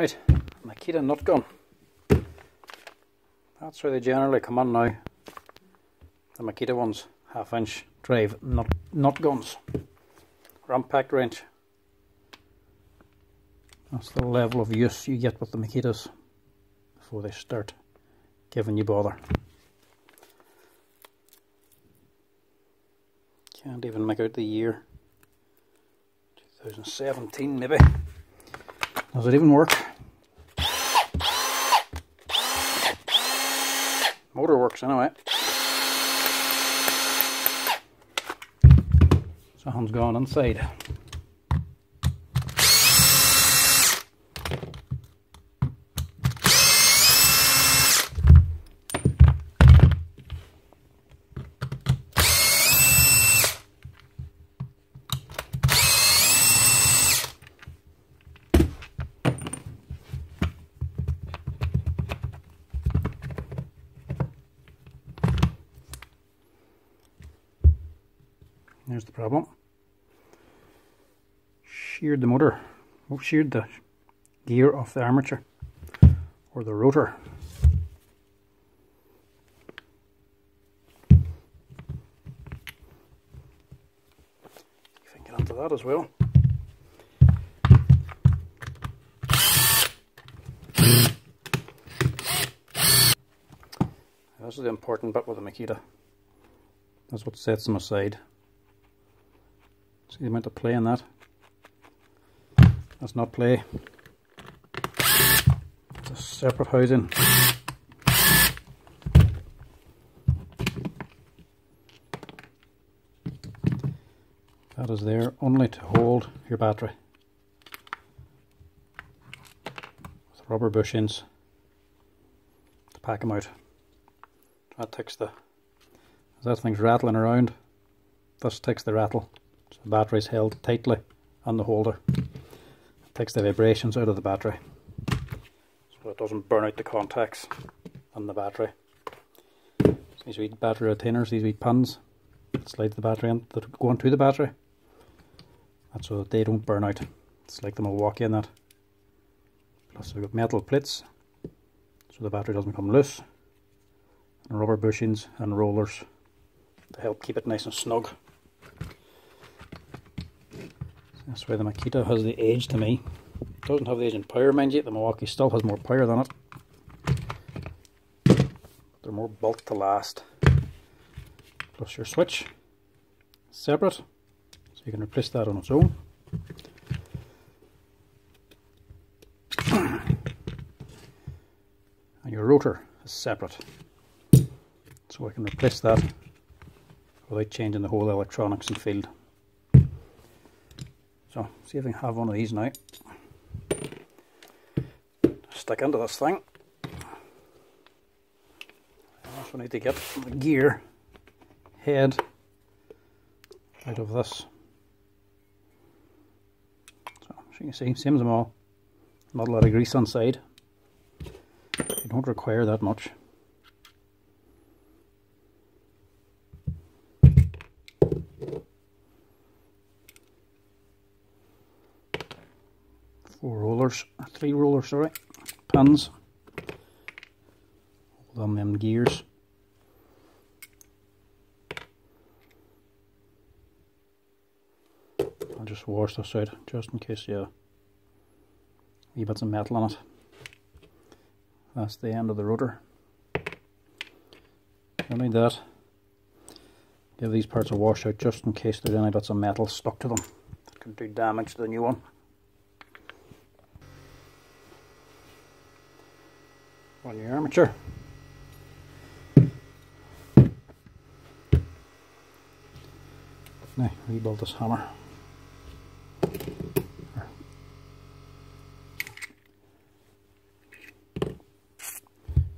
Right, Makita nut gun. That's where they generally come on now. The Makita ones, half inch drive nut, nut guns. Ramp packed wrench. That's the level of use you get with the Makitas before they start giving you bother. Can't even make out the year. 2017 maybe. Does it even work? Motor works anyway. Someone's gone inside. There's the problem. Sheared the motor, oh, sheared the gear off the armature or the rotor. If I can get onto that as well. This is the important bit with the Makita. That's what sets them aside. The amount of play in that? That's not play. It's a separate housing. That is there only to hold your battery. With rubber bushings to pack them out. That takes the, as that thing's rattling around, this takes the rattle. The battery is held tightly on the holder. It takes the vibrations out of the battery so it doesn't burn out the contacts on the battery. These wee battery retainers, these wee pins, slide the battery in that go into the battery. That's so that they don't burn out. It's like the Milwaukee in that. Plus we've got metal plates so the battery doesn't come loose. And rubber bushings and rollers to help keep it nice and snug. That's why the Makita has the edge to me. It doesn't have the edge in power, mind you. The Milwaukee still has more power than it. They're more built to last. Plus your switch, separate, so you can replace that on its own. and your rotor is separate. So I can replace that without changing the whole electronics and field. So, see if I can have one of these now. Stick into this thing. I also need to get the gear head out of this. So, as you can see, same as them all. Not a lot of grease on side. You don't require that much. Four rollers, three rollers, sorry, pins, all them, them gears. I'll just wash this out just in case you wee bits of metal on it. That's the end of the rotor. Don't need that. Give these parts a wash out just in case there's any bits of metal stuck to them that can do damage to the new one. On your armature. Now rebuild this hammer.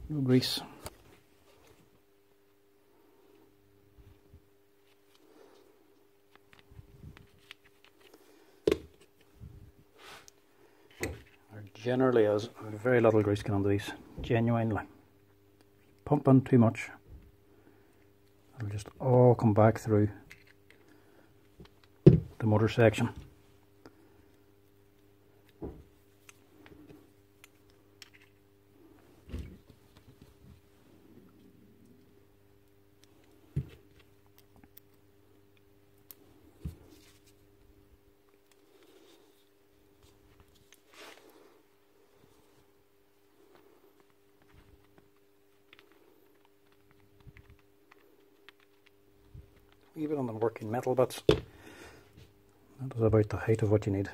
No grease. Generally has very little grease going onto these, genuinely. Pump in too much, it'll just all come back through the motor section. Bit on the working metal bits. That is about the height of what you need.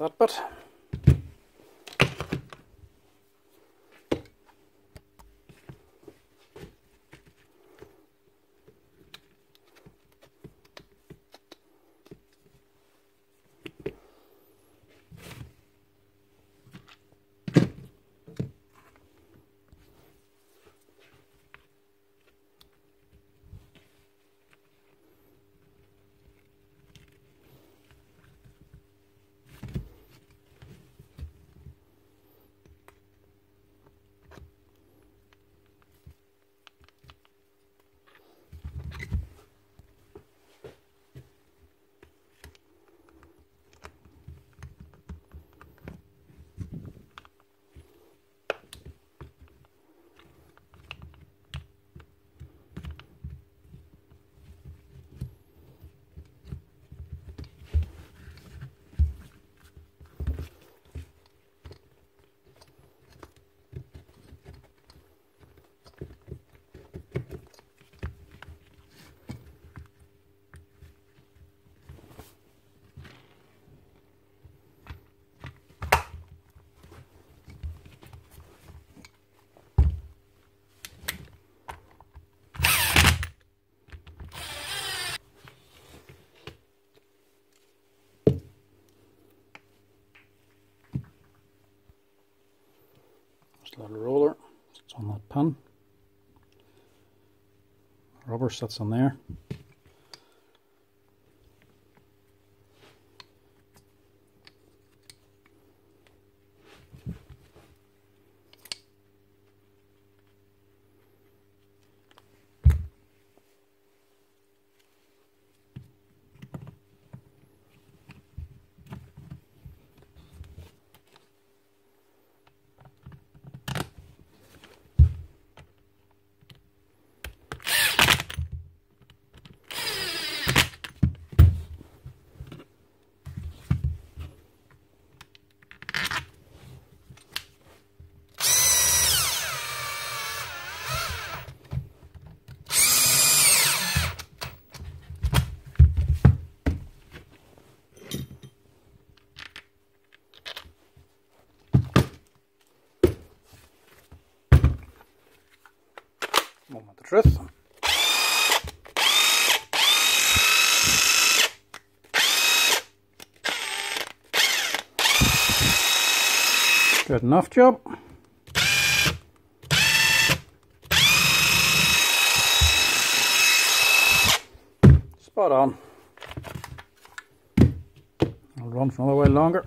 That bit. Little roller sits on that pin. Rubber sits on there. Good enough job. Spot on. I'll run for another way longer.